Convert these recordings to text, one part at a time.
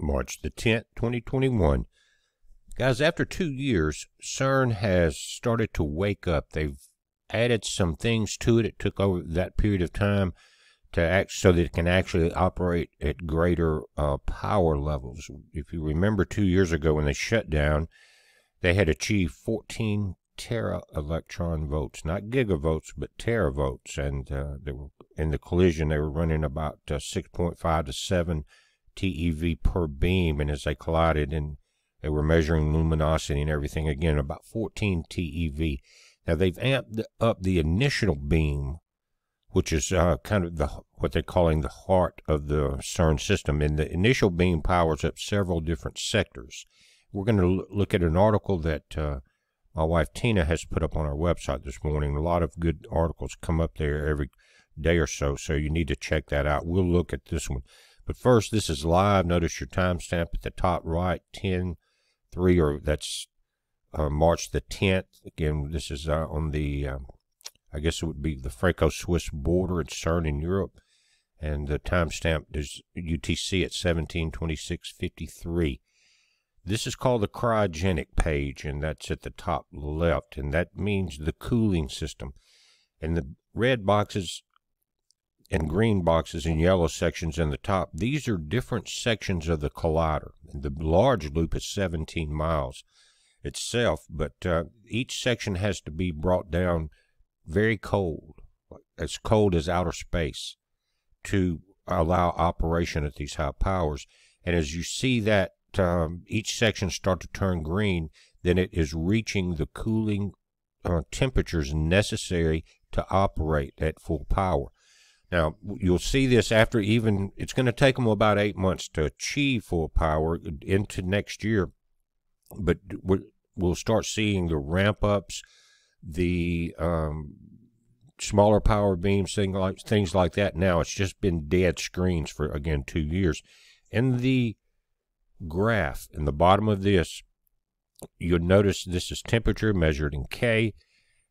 March the 10th, 2021. Guys, after two years, CERN has started to wake up. They've added some things to it. It took over that period of time to act so that it can actually operate at greater uh, power levels. If you remember two years ago when they shut down, they had achieved 14 tera electron volts, not gigavolts, but teravolts. And uh, they were in the collision, they were running about uh, 6.5 to 7 TeV per beam. And as they collided and they were measuring luminosity and everything, again, about 14 TeV. Now they've amped up the initial beam, which is uh, kind of the what they're calling the heart of the CERN system. And the initial beam powers up several different sectors. We're going to look at an article that uh, my wife Tina has put up on our website this morning. A lot of good articles come up there every day or so, so you need to check that out. We'll look at this one. But first, this is live. Notice your timestamp at the top right, 10 3, or that's uh, March the 10th. Again, this is uh, on the, um, I guess it would be the Franco Swiss border at CERN in Europe. And the timestamp is UTC at 1726.53. This is called the cryogenic page, and that's at the top left, and that means the cooling system. And the red boxes and green boxes and yellow sections in the top, these are different sections of the collider. The large loop is 17 miles itself, but uh, each section has to be brought down very cold, as cold as outer space, to allow operation at these high powers. And as you see that um, each section start to turn green, then it is reaching the cooling uh, temperatures necessary to operate at full power. Now, you'll see this after even, it's going to take them about eight months to achieve full power into next year, but we'll start seeing the ramp ups, the um, smaller power beams, thing like, things like that. Now, it's just been dead screens for, again, two years. In the graph, in the bottom of this, you'll notice this is temperature measured in K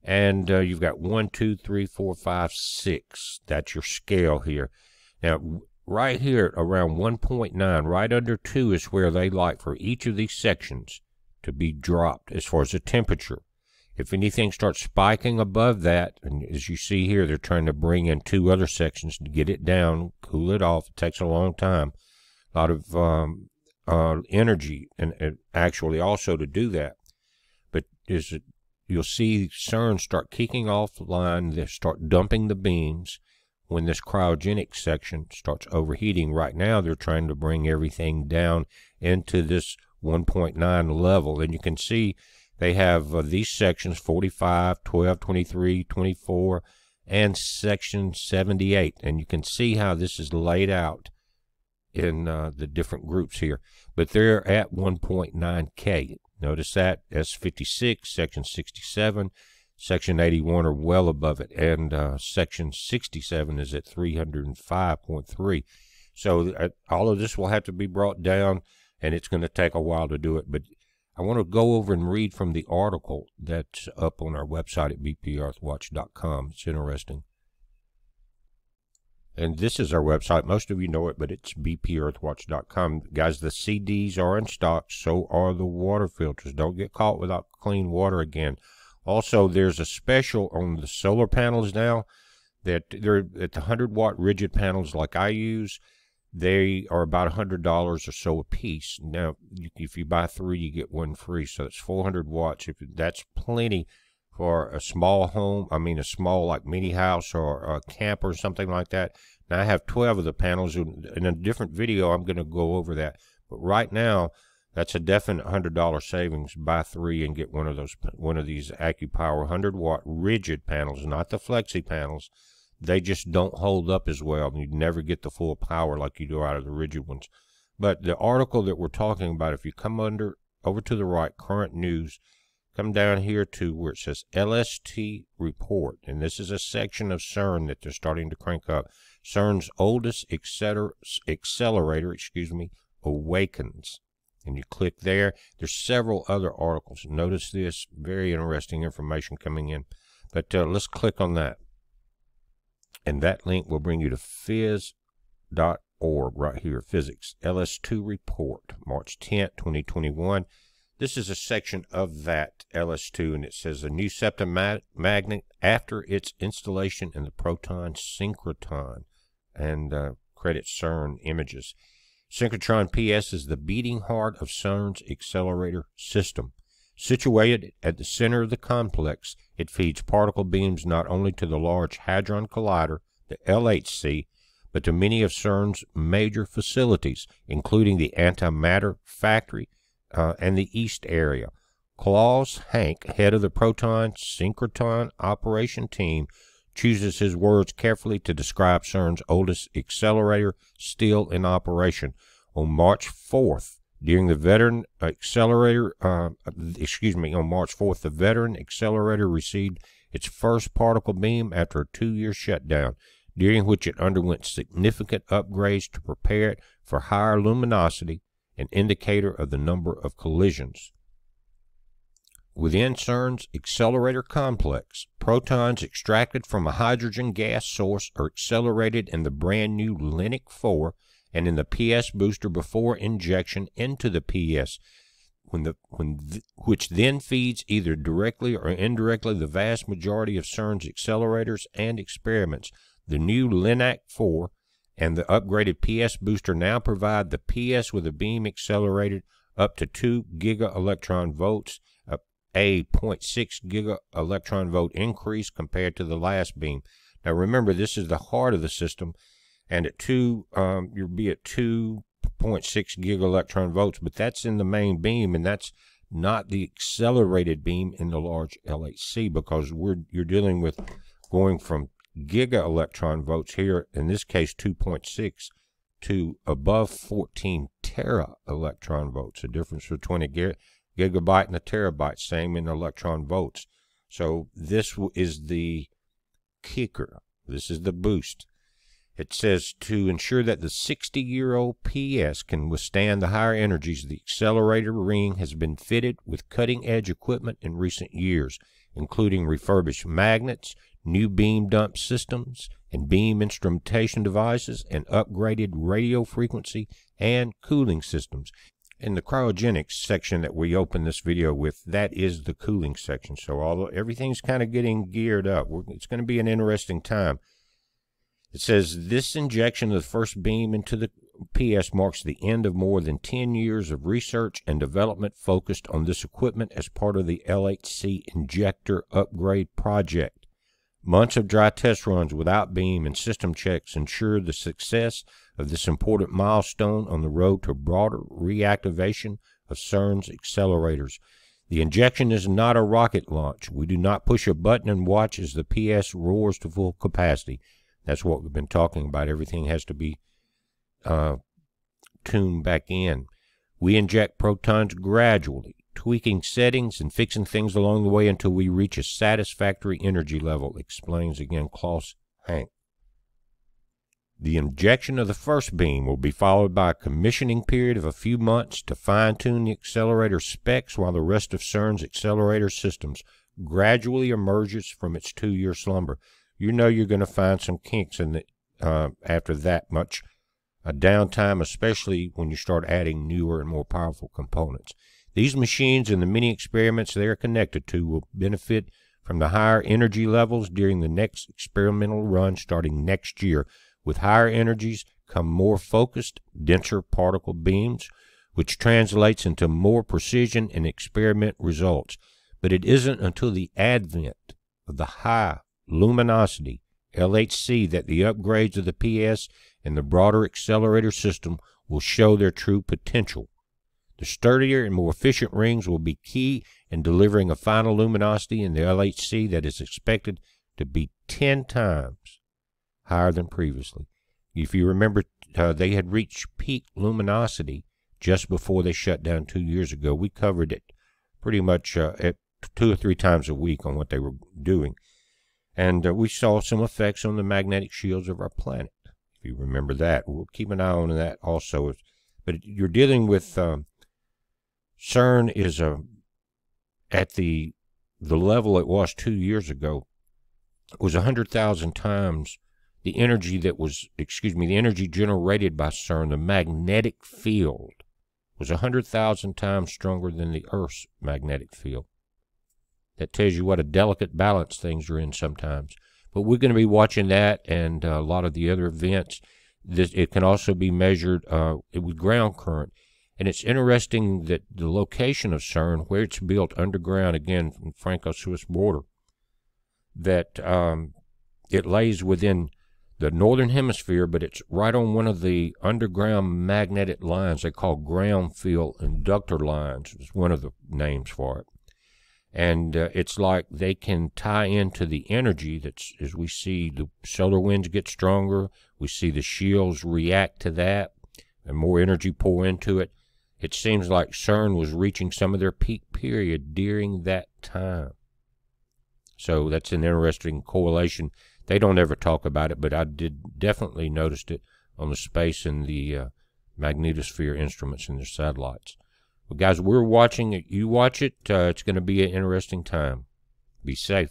and uh, you've got one, two, three, four, five, six. That's your scale here. Now, right here around 1.9, right under 2 is where they like for each of these sections to be dropped as far as the temperature. If anything starts spiking above that, and as you see here, they're trying to bring in two other sections to get it down, cool it off. It takes a long time, a lot of um, uh, energy, and, and actually also to do that. But is it you'll see CERN start kicking off the line, they start dumping the beams when this cryogenic section starts overheating. Right now, they're trying to bring everything down into this 1.9 level. And you can see they have uh, these sections 45, 12, 23, 24, and section 78. And you can see how this is laid out in uh, the different groups here. But they're at 1.9K. Notice that S56, Section 67, Section 81 are well above it, and uh, Section 67 is at 305.3. So uh, all of this will have to be brought down, and it's going to take a while to do it. But I want to go over and read from the article that's up on our website at bpearthwatch.com. It's interesting. And this is our website. Most of you know it, but it's bpearthwatch.com. Guys, the CDs are in stock. So are the water filters. Don't get caught without clean water again. Also, there's a special on the solar panels now that they're at the 100 watt rigid panels like I use. They are about $100 or so a piece. Now, if you buy three, you get one free. So it's 400 watts. If That's plenty for a small home, I mean a small like mini house or a camper or something like that. Now I have 12 of the panels. In a different video, I'm going to go over that. But right now, that's a definite $100 savings. Buy three and get one of those, one of these AccuPower 100 watt rigid panels, not the flexi panels. They just don't hold up as well. And you never get the full power like you do out of the rigid ones. But the article that we're talking about, if you come under over to the right, current news, come down here to where it says LS2 report, and this is a section of CERN that they're starting to crank up. CERN's oldest accelerator, excuse me, awakens. And you click there. There's several other articles. Notice this, very interesting information coming in. But uh, let's click on that. And that link will bring you to phys.org. org right here, physics, LS2 report, March 10th, 2021. This is a section of that LS2, and it says a new septum ma magnet after its installation in the proton synchrotron, and uh, credit CERN images. Synchrotron PS is the beating heart of CERN's accelerator system. Situated at the center of the complex, it feeds particle beams not only to the Large Hadron Collider, the LHC, but to many of CERN's major facilities, including the antimatter factory uh, and the East area. Klaus Hanke, head of the Proton Synchrotron operation team, chooses his words carefully to describe CERN's oldest accelerator still in operation. On March 4th, during the Veteran Accelerator, uh, excuse me, on March 4th, the Veteran Accelerator received its first particle beam after a two year shutdown, during which it underwent significant upgrades to prepare it for higher luminosity, an indicator of the number of collisions. Within CERN's accelerator complex, protons extracted from a hydrogen gas source are accelerated in the brand new LINAC 4 and in the PS booster before injection into the PS, when the, when th which then feeds either directly or indirectly the vast majority of CERN's accelerators and experiments. The new LINAC 4 and the upgraded PS booster now provide the PS with a beam accelerated up to 2 giga electron volts, a, a 0.6 giga electron volt increase compared to the last beam. Now remember, this is the heart of the system, and at two, um, you'll be at 2.6 gig electron volts, but that's in the main beam, and that's not the accelerated beam in the large LHC because we're you're dealing with going from giga electron volts here, in this case 2.6, to above 14 tera electron volts. The difference between a gigabyte and a terabyte, same in electron volts. So this is the kicker. This is the boost. It says to ensure that the 60 year old PS can withstand the higher energies, the accelerator ring has been fitted with cutting edge equipment in recent years, including refurbished magnets, new beam dump systems, and beam instrumentation devices, and upgraded radio frequency and cooling systems. In the cryogenics section that we opened this video with, that is the cooling section. So although everything's kind of getting geared up, it's going to be an interesting time. It says this injection of the first beam into the PS marks the end of more than 10 years of research and development focused on this equipment as part of the LHC injector upgrade project. Months of dry test runs without beam and system checks ensured the success of this important milestone on the road to broader reactivation of CERN's accelerators. The injection is not a rocket launch. We do not push a button and watch as the PS roars to full capacity. That's what we've been talking about. Everything has to be uh, tuned back in. We inject protons gradually, tweaking settings and fixing things along the way until we reach a satisfactory energy level, explains again Klaus Hanke. The injection of the first beam will be followed by a commissioning period of a few months to fine tune the accelerator specs while the rest of CERN's accelerator systems gradually emerges from its two year slumber you know you're going to find some kinks in the uh, after that much a downtime, especially when you start adding newer and more powerful components. These machines and the many experiments they are connected to will benefit from the higher energy levels during the next experimental run starting next year. With higher energies come more focused, denser particle beams, which translates into more precision and experiment results. But it isn't until the advent of the high luminosity, LHC, that the upgrades of the PS and the broader accelerator system will show their true potential. The sturdier and more efficient rings will be key in delivering a final luminosity in the LHC that is expected to be 10 times higher than previously. If you remember, uh, they had reached peak luminosity just before they shut down two years ago. We covered it pretty much uh, at two or three times a week on what they were doing. And uh, we saw some effects on the magnetic shields of our planet. If you remember that, we'll keep an eye on that also. But you're dealing with um, CERN is a at the the level it was two years ago. Was a hundred thousand times the energy that was, excuse me, the energy generated by CERN, the magnetic field, was a 100,000 times stronger than the Earth's magnetic field. That tells you what a delicate balance things are in sometimes. But we're going to be watching that and uh, a lot of the other events. This, it can also be measured uh, with ground current. And it's interesting that the location of CERN, where it's built underground, again, from Franco-Swiss border, that um, it lays within the northern hemisphere, but it's right on one of the underground magnetic lines they call ground field inductor lines is one of the names for it. And uh, it's like they can tie into the energy that's as we see the solar winds get stronger, we see the shields react to that, and more energy pour into it. It seems like CERN was reaching some of their peak period during that time. So that's an interesting correlation they don't ever talk about it, but I did definitely noticed it on the space and the uh, magnetosphere instruments and their satellites. But guys, we're watching it. You watch it. Uh, it's going to be an interesting time. Be safe.